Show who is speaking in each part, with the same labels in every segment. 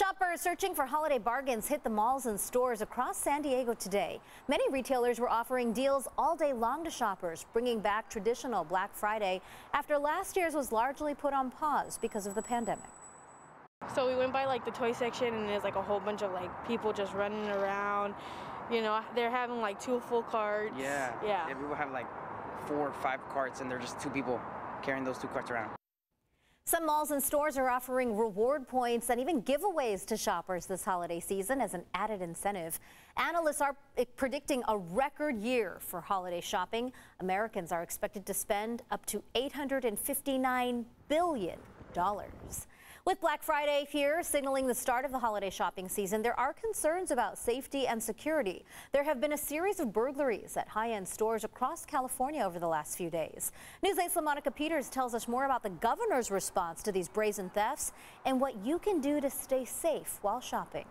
Speaker 1: Shoppers searching for holiday bargains hit the malls and stores across San Diego today. Many retailers were offering deals all day long to shoppers, bringing back traditional Black Friday after last year's was largely put on pause because of the pandemic.
Speaker 2: So we went by like the toy section and there's like a whole bunch of like people just running around. You know, they're having like two full carts.
Speaker 3: Yeah.
Speaker 2: Yeah.
Speaker 3: yeah people have like four or five carts and they're just two people carrying those two carts around.
Speaker 1: Some malls and stores are offering reward points and even giveaways to shoppers this holiday season as an added incentive. Analysts are predicting a record year for holiday shopping. Americans are expected to spend up to $859 billion. With Black Friday here signaling the start of the holiday shopping season, there are concerns about safety and security. There have been a series of burglaries at high-end stores across California over the last few days. News 8's LaMonica Peters tells us more about the governor's response to these brazen thefts and what you can do to stay safe while shopping.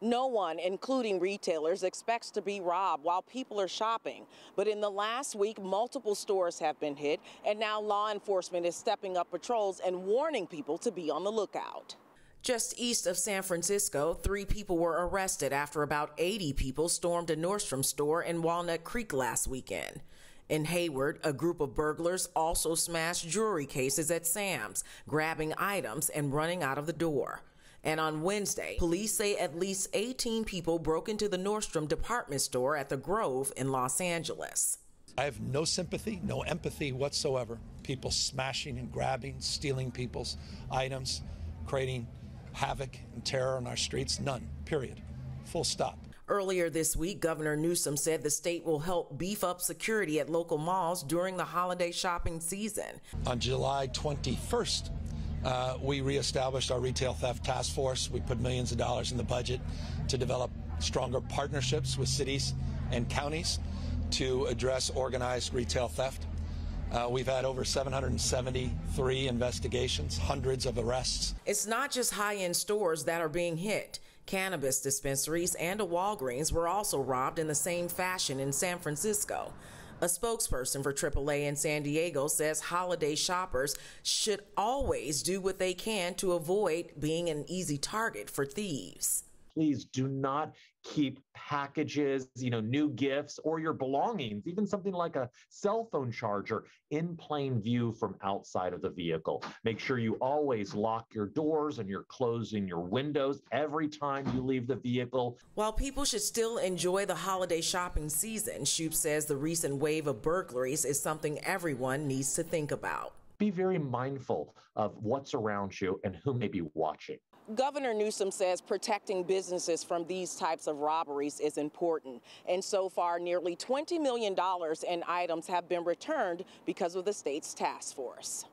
Speaker 4: No one, including retailers, expects to be robbed while people are shopping. But in the last week, multiple stores have been hit, and now law enforcement is stepping up patrols and warning people to be on the lookout. Just east of San Francisco, three people were arrested after about 80 people stormed a Nordstrom store in Walnut Creek last weekend. In Hayward, a group of burglars also smashed jewelry cases at Sam's, grabbing items and running out of the door. And on Wednesday, police say at least 18 people broke into the Nordstrom department store at the Grove in Los Angeles.
Speaker 5: I have no sympathy, no empathy whatsoever. People smashing and grabbing, stealing people's items, creating havoc and terror on our streets. None, period. Full stop.
Speaker 4: Earlier this week, Governor Newsom said the state will help beef up security at local malls during the holiday shopping season.
Speaker 5: On July 21st, uh, we reestablished our retail theft task force. We put millions of dollars in the budget to develop stronger partnerships with cities and counties to address organized retail theft. Uh, we've had over 773 investigations, hundreds of arrests.
Speaker 4: It's not just high end stores that are being hit. Cannabis dispensaries and a Walgreens were also robbed in the same fashion in San Francisco. A spokesperson for AAA in San Diego says holiday shoppers should always do what they can to avoid being an easy target for thieves.
Speaker 6: Please do not keep packages, you know, new gifts or your belongings, even something like a cell phone charger in plain view from outside of the vehicle. Make sure you always lock your doors and you're closing your windows every time you leave the vehicle.
Speaker 4: While people should still enjoy the holiday shopping season, Shupe says the recent wave of burglaries is something everyone needs to think about.
Speaker 6: Be very mindful of what's around you and who may be watching.
Speaker 4: Governor Newsom says protecting businesses from these types of robberies is important. And so far, nearly $20 million in items have been returned because of the state's task force.